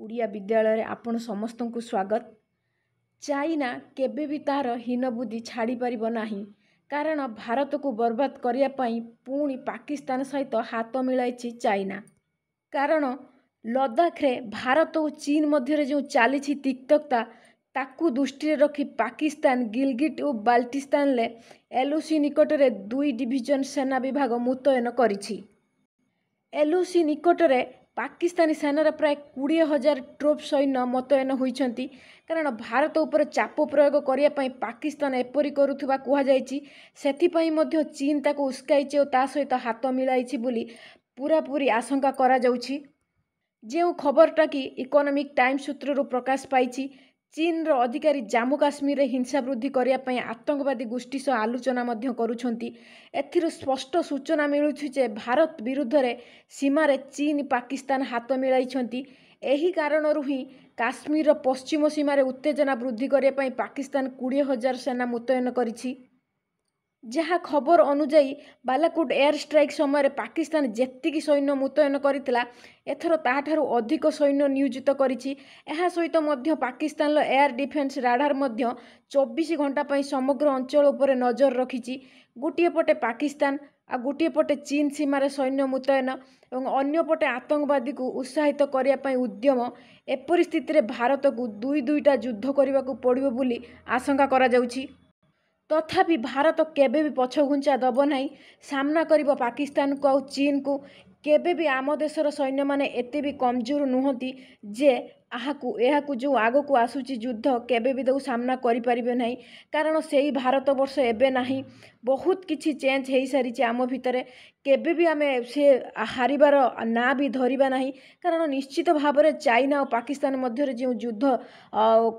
ଓଡ଼ିଆ ବିଦ୍ୟାଳୟରେ ଆପଣ ସମସ୍ତଙ୍କୁ ସ୍ୱାଗତ। ଚାଇନା କେବେ ବି ତାହାର ହୀନ ବୁଦ୍ଧି ଛାଡ଼ିପାରିବ ନାହିଁ। କାରଣ ଭାରତକୁ ବର୍ବାଦ କରିବା ପାଇଁ ପୁଣି ପାକିସ୍ତାନ ସହିତ ହାତ ମିଳାଇଛି ଚାଇନା। କାରଣ ଲଦାଖରେ ଭାରତ ଓ ଚୀନ ମଧ୍ୟରେ ଯେଉଁ ଚାଲିଛି ତିକ୍ତତା ତାକୁ ଦୃଷ୍ଟିରେ ରଖି ପାକିସ୍ତାନ ଗିଲଗିଟ୍ ଓ ବାଲ୍ଟିସ୍ତାନରେ ଏଲ୍ଓସି ନିକଟରେ ଦୁଇ ଡିଭିଜନ ସେନା ବିଭାଗ ମୁତୟନ କରିଛି। ଏଲ୍ଓସି ନିକଟରେ ପାକିସ୍ତାନୀ ସେନାର ପ୍ରାୟ କୋଡ଼ିଏ ହଜାର ଟ୍ରୁପ୍ ସୈନ୍ୟ ମୁତୟନ ହୋଇଛନ୍ତି। କାରଣ ଭାରତ ଉପରେ ଚାପ ପ୍ରୟୋଗ କରିବା ପାଇଁ ପାକିସ୍ତାନ ଏପରି କରୁଥିବା କୁହାଯାଇଛି। ସେଥିପାଇଁ ମଧ୍ୟ ଚୀନ ତାକୁ ଉସ୍କାଇଛି ଓ ତା ସହିତ ହାତ ମିଳାଇଛି ବୋଲି ପୁରାପୁରି ଆଶଙ୍କା କରାଯାଉଛି। ଯେଉଁ ଖବରଟା କି ଇକୋନୋମିକ୍ ଟାଇମ୍ସ ସୂତ୍ରରୁ ପ୍ରକାଶ ପାଇଛି ଚୀନର ଅଧିକାରୀ ଜାମ୍ମୁ କାଶ୍ମୀରରେ ହିଂସା ବୃଦ୍ଧି କରିବା ପାଇଁ ଆତଙ୍କବାଦୀ ଗୋଷ୍ଠୀ ସହ ଆଲୋଚନା ମଧ୍ୟ କରୁଛନ୍ତି। ଏଥିରୁ ସ୍ପଷ୍ଟ ସୂଚନା ମିଳୁଛି ଯେ ଭାରତ ବିରୁଦ୍ଧରେ ସୀମାରେ ଚୀନ ପାକିସ୍ତାନ ହାତ ମିଳାଇଛନ୍ତି। ଏହି କାରଣରୁ ହିଁ କାଶ୍ମୀରର ପଶ୍ଚିମ ସୀମାରେ ଉତ୍ତେଜନା ବୃଦ୍ଧି କରିବା ପାଇଁ ପାକିସ୍ତାନ କୋଡ଼ିଏ ହଜାର ସେନା ମୁତୟନ କରିଛି। ଯାହା ଖବର ଅନୁଯାୟୀ ବାଲାକୋଟ ଏୟାର ଷ୍ଟ୍ରାଇକ୍ ସମୟରେ ପାକିସ୍ତାନ ଯେତିକି ସୈନ୍ୟ ମୁତୟନ କରିଥିଲା ଏଥର ତାହାଠାରୁ ଅଧିକ ସୈନ୍ୟ ନିୟୋଜିତ କରିଛି। ଏହା ସହିତ ମଧ୍ୟ ପାକିସ୍ତାନର ଏୟାର ଡିଫେନ୍ସ ରାଡାର ମଧ୍ୟ ଚବିଶ ଘଣ୍ଟା ପାଇଁ ସମଗ୍ର ଅଞ୍ଚଳ ଉପରେ ନଜର ରଖିଛି। ଗୋଟିଏ ପଟେ ପାକିସ୍ତାନ ଆଉ ଗୋଟିଏ ପଟେ ଚୀନ ସୀମାରେ ସୈନ୍ୟ ମୁତୟନ ଏବଂ ଅନ୍ୟପଟେ ଆତଙ୍କବାଦୀକୁ ଉତ୍ସାହିତ କରିବା ପାଇଁ ଉଦ୍ୟମ। ଏପରି ସ୍ଥିତିରେ ଭାରତକୁ ଦୁଇ ଦୁଇଟା ଯୁଦ୍ଧ କରିବାକୁ ପଡ଼ିବ ବୋଲି ଆଶଙ୍କା କରାଯାଉଛି। ତଥାପି ଭାରତ କେବେ ବି ପଛଘୁଞ୍ଚା ଦେବ ନାହିଁ। ସାମ୍ନା କରିବ ପାକିସ୍ତାନକୁ ଆଉ ଚୀନକୁ। କେବେ ବି ଆମ ଦେଶର ସୈନ୍ୟମାନେ ଏତେ ବି କମଜୋର ନୁହନ୍ତି ଯେ ଆହାକୁ ଏହାକୁ ଯେଉଁ ଆଗକୁ ଆସୁଛି ଯୁଦ୍ଧ କେବେ ବି ତାକୁ ସାମ୍ନା କରିପାରିବେ ନାହିଁ। କାରଣ ସେଇ ଭାରତବର୍ଷ ଏବେ ନାହିଁ। ବହୁତ କିଛି ଚେଞ୍ଜ ହେଇସାରିଛି ଆମ ଭିତରେ। କେବେ ବି ଆମେ ସେ ହାରିବାର ନାଁ ବି ଧରିବା ନାହିଁ। କାରଣ ନିଶ୍ଚିତ ଭାବରେ ଚାଇନା ଓ ପାକିସ୍ତାନ ମଧ୍ୟରେ ଯେଉଁ ଯୁଦ୍ଧ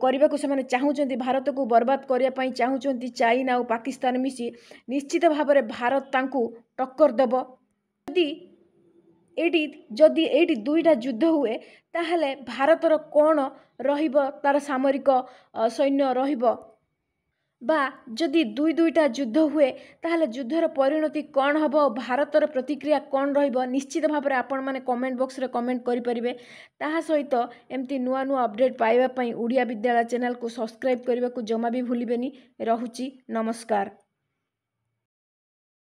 କରିବାକୁ ସେମାନେ ଚାହୁଁଛନ୍ତି ଭାରତକୁ ବର୍ବାଦ କରିବା ପାଇଁ ଚାହୁଁଛନ୍ତି ଚାଇନା ଓ ପାକିସ୍ତାନ ମିଶି ନିଶ୍ଚିତ ଭାବରେ ଭାରତ ତାଙ୍କୁ ଟକ୍କର ଦେବ। ଯଦି ଏଇଠି ଯଦି ଏଇଠି ଦୁଇଟା ଯୁଦ୍ଧ ହୁଏ ତାହେଲେ ଭାରତର କ'ଣ ରହିବ ତା'ର ସାମରିକ ସୈନ୍ୟ ରହିବ ବା ଯଦି ଦୁଇ ଦୁଇଟା ଯୁଦ୍ଧ ହୁଏ ତାହେଲେ ଯୁଦ୍ଧର ପରିଣତି କ'ଣ ହେବ ଭାରତର ପ୍ରତିକ୍ରିୟା କ'ଣ ରହିବ ନିଶ୍ଚିତ ଭାବରେ ଆପଣମାନେ କମେଣ୍ଟ ବକ୍ସରେ କମେଣ୍ଟ କରିପାରିବେ। ତାହା ସହିତ ଏମିତି ନୂଆ ନୂଆ ଅପଡ଼େଟ୍ ପାଇବା ପାଇଁ ଓଡ଼ିଆ ବିଦ୍ୟାଳୟ ଚ୍ୟାନେଲକୁ ସବସ୍କ୍ରାଇବ୍ କରିବାକୁ ଜମା ବି ଭୁଲିବେନି। ରହୁଛି ନମସ୍କାର।